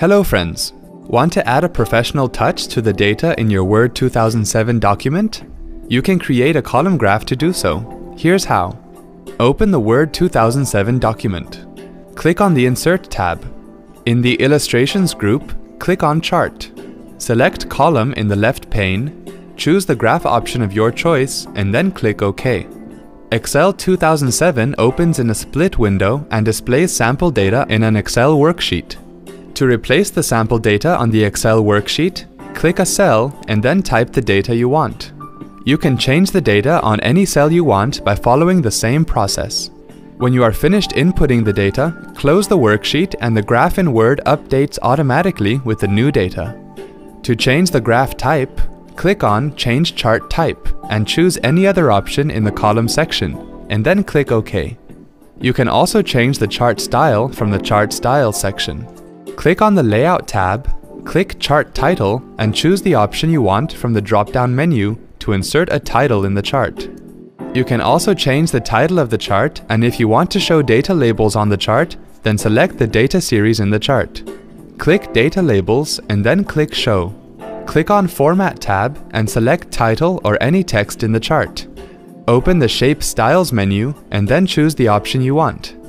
Hello friends! Want to add a professional touch to the data in your Word 2007 document? You can create a column graph to do so. Here's how. Open the Word 2007 document. Click on the Insert tab. In the Illustrations group, click on Chart. Select Column in the left pane, choose the graph option of your choice, and then click OK. Excel 2007 opens in a split window and displays sample data in an Excel worksheet. To replace the sample data on the Excel worksheet, click a cell and then type the data you want. You can change the data on any cell you want by following the same process. When you are finished inputting the data, close the worksheet and the graph in Word updates automatically with the new data. To change the graph type, click on Change Chart Type and choose any other option in the column section, and then click OK. You can also change the chart style from the Chart Style section. Click on the Layout tab, click Chart Title, and choose the option you want from the drop-down menu to insert a title in the chart. You can also change the title of the chart, and if you want to show data labels on the chart, then select the data series in the chart. Click Data Labels and then click Show. Click on Format tab and select Title or any text in the chart. Open the Shape Styles menu and then choose the option you want.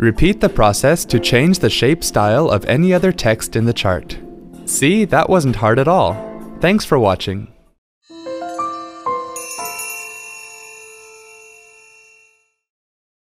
Repeat the process to change the shape style of any other text in the chart. See, that wasn't hard at all. Thanks for watching.